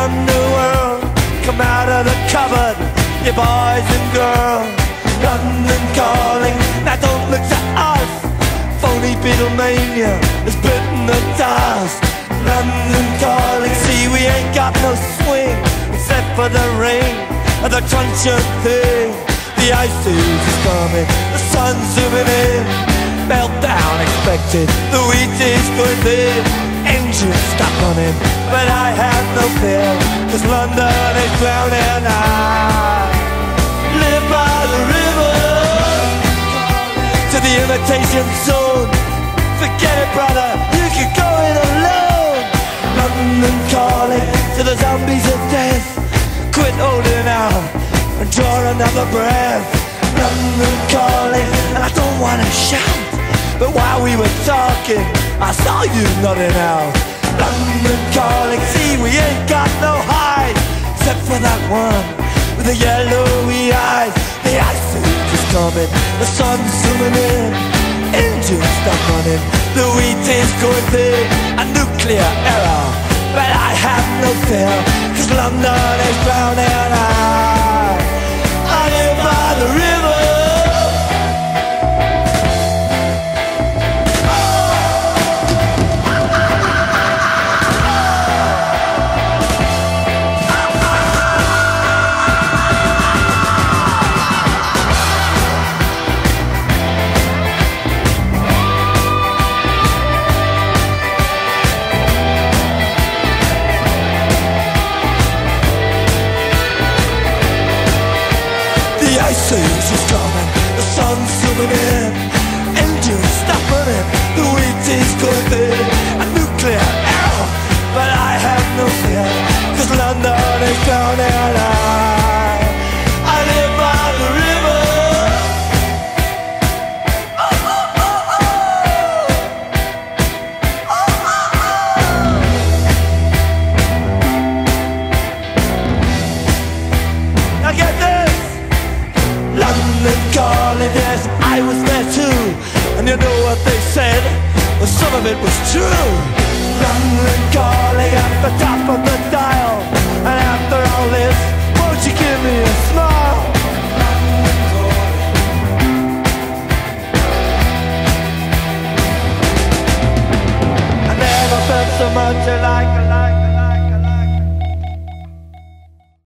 the underworld. Come out of the cupboard, you boys and girls. London calling, now don't look to us. Phony Beatlemania is bitten the dust. London calling, see we ain't got no swing except for the rain and the crunch of thing. The ice is coming, the sun's zooming in. Meltdown expected, the wheat is going. Engines stop running, but I have no fear, cause London is drowning. I live by the river to the imitation zone. Forget it, brother, you can go it alone. London calling to the zombies of death. Quit holding out and draw another breath. London calling, and I don't wanna shout. But while we were talking, I saw you nodding out. London calling, see we ain't got no hide, except for that one with the yellowy eyes. The ice is coming, the sun's zooming in, engines stop running, the wheat is going big, a nuclear error. But I have no fear, cause London is drowning. Age is coming, you know what they said? Well, some of it was true. London calling at the top of the dial. And after all this, won't you give me a smile? I never felt so much like,